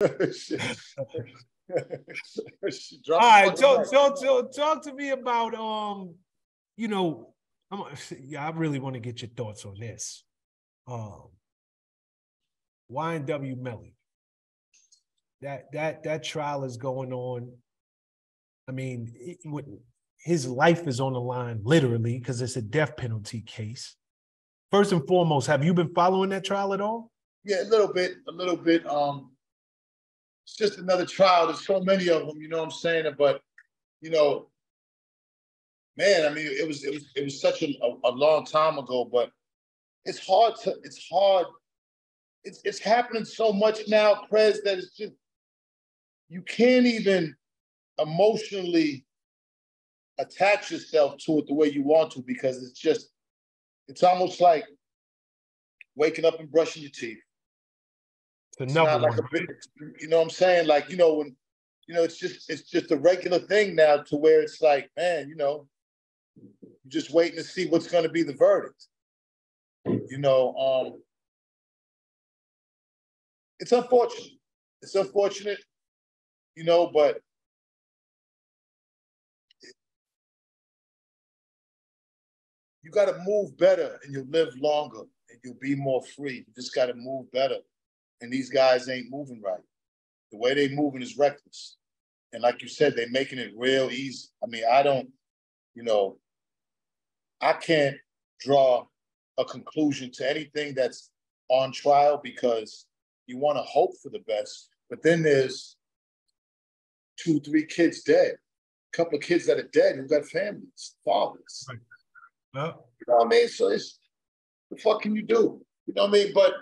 All right, talk, talk, talk, talk to me about um, you know, I'm, yeah, I really want to get your thoughts on this. Um, YNW Melly. That that that trial is going on. I mean, it, his life is on the line, literally, because it's a death penalty case. First and foremost, have you been following that trial at all? Yeah, a little bit, a little bit. Um, it's just another trial. There's so many of them, you know what I'm saying? But you know, man, I mean, it was it was it was such a, a, long time ago, but it's hard to it's hard. It's it's happening so much now, Prez, that it's just you can't even emotionally attach yourself to it the way you want to because it's just it's almost like waking up and brushing your teeth. It's not like a big, you know what I'm saying? Like, you know, when you know, it's just it's just a regular thing now to where it's like, man, you know, just waiting to see what's gonna be the verdict. You know, um it's unfortunate. It's unfortunate, you know, but you got to move better and you'll live longer and you'll be more free. You just got to move better. And these guys ain't moving right. The way they moving is reckless. And like you said, they're making it real easy. I mean, I don't, you know, I can't draw a conclusion to anything that's on trial because you want to hope for the best. But then there's two, three kids dead, a couple of kids that are dead who've got families, fathers. Right. You know what I mean? So it's the fuck can you do? You know what I mean? But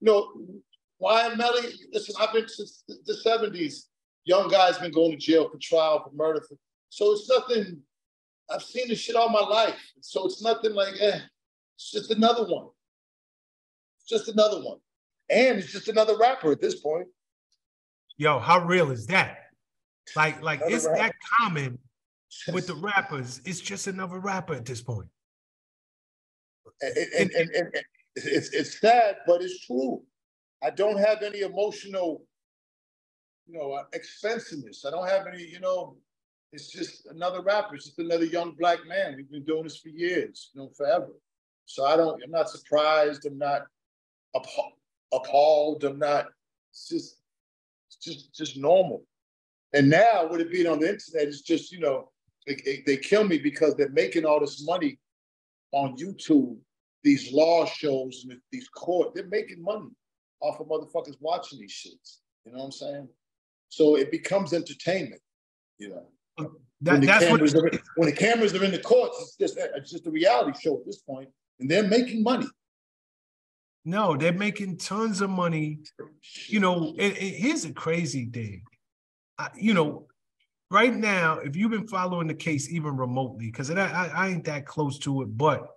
you know, why Melly, listen, I've been since the 70s. Young guys been going to jail for trial for murder. For, so it's nothing. I've seen this shit all my life. So it's nothing like, eh, it's just another one. It's just another one. And it's just another rapper at this point. Yo, how real is that? Like, like another it's rapper. that common with the rappers. It's just another rapper at this point and, and, and, and, it's, it's sad, but it's true. I don't have any emotional, you know, uh, expense. I don't have any, you know, it's just another rapper. It's just another young black man. We've been doing this for years, you know, forever. So I don't, I'm not surprised. I'm not appalled. I'm not, it's just, it's just, just normal. And now with it being on the internet, it's just, you know, they, they kill me because they're making all this money on YouTube these law shows and these court, they're making money off of motherfuckers watching these shits. You know what I'm saying? So it becomes entertainment, you know. That, when, the cameras are, when the cameras are in the courts, it's just it's just a reality show at this point, and they're making money. No, they're making tons of money. You know, it, it, here's a crazy thing. I, you know, right now, if you've been following the case even remotely, because I, I ain't that close to it, but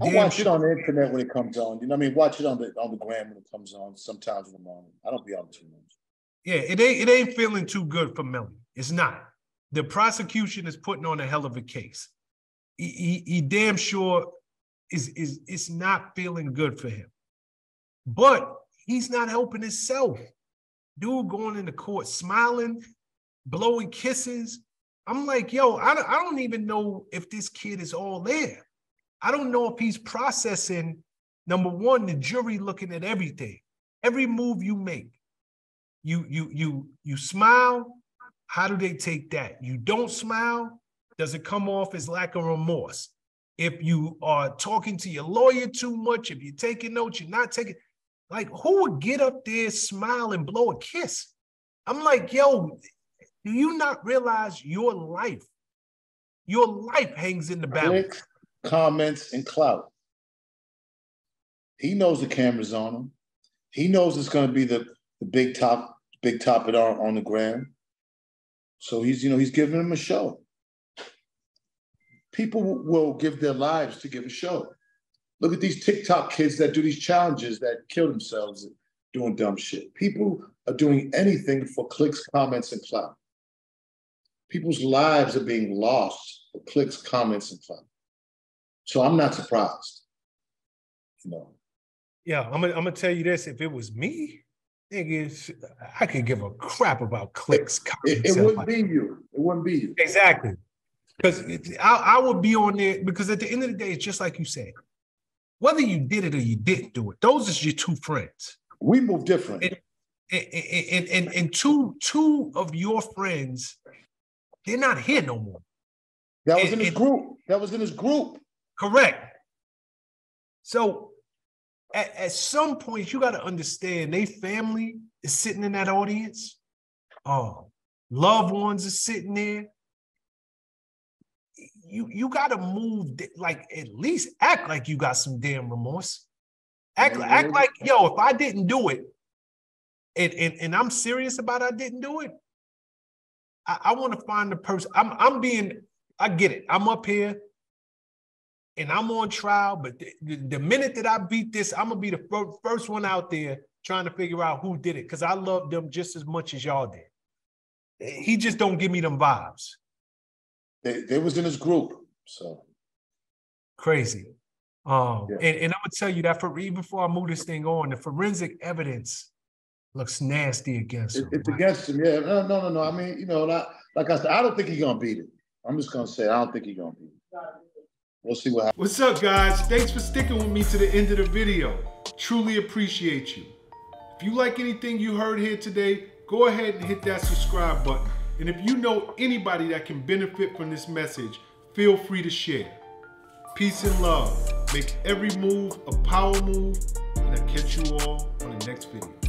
I watch it on the internet when it comes on. You know, what I mean, watch it on the on the gram when it comes on. Sometimes in the morning. I don't be on too much. Yeah, it ain't it ain't feeling too good for Melly. It's not. The prosecution is putting on a hell of a case. He, he, he damn sure is is it's not feeling good for him. But he's not helping himself. Dude going into court smiling, blowing kisses. I'm like, yo, I don't, I don't even know if this kid is all there. I don't know if he's processing number one, the jury looking at everything, every move you make. You you you you smile. How do they take that? You don't smile. Does it come off as lack of remorse? If you are talking to your lawyer too much, if you're taking notes, you're not taking. Like, who would get up there, smile, and blow a kiss? I'm like, yo, do you not realize your life, your life hangs in the balance? Comments, and clout. He knows the camera's on him. He knows it's going to be the, the big top, big top topic on, on the gram. So he's, you know, he's giving him a show. People will give their lives to give a show. Look at these TikTok kids that do these challenges that kill themselves doing dumb shit. People are doing anything for clicks, comments, and clout. People's lives are being lost for clicks, comments, and clout. So I'm not surprised. You know. Yeah, I'm gonna, I'm gonna tell you this. If it was me, nigga, I could give a crap about clicks. It, it wouldn't be you. It wouldn't be you. Exactly. Because I, I would be on there because at the end of the day, it's just like you said. Whether you did it or you didn't do it, those are your two friends. We move different. And, and, and, and two two of your friends, they're not here no more. That was in his group. That was in his group. Correct. So at, at some point, you got to understand they family is sitting in that audience. Oh, loved ones are sitting there. You you got to move like at least act like you got some damn remorse. Act mm-hmm. act like yo, if I didn't do it, and and, and I'm serious about I didn't do it. I, I want to find the person. I'm I'm being. I get it. I'm up here and I'm on trial. But the, the, minute that I beat this, I'm gonna be the fir- first one out there trying to figure out who did it because I love them just as much as y'all did. He just don't give me them vibes. They, they was in his group, so crazy. Um, yeah. and, and I'm gonna tell you that for even before I move this thing on, the forensic evidence looks nasty against it, him. It's right? against him, yeah. No, no, no, no. I mean, you know, not, like I said, I don't think he's gonna beat it. I'm just gonna say I don't think he's gonna beat it. We'll see what happens. What's up, guys? Thanks for sticking with me to the end of the video. Truly appreciate you. If you like anything you heard here today, go ahead and hit that subscribe button. And if you know anybody that can benefit from this message, feel free to share. Peace and love. Make every move a power move. And I'll catch you all on the next video.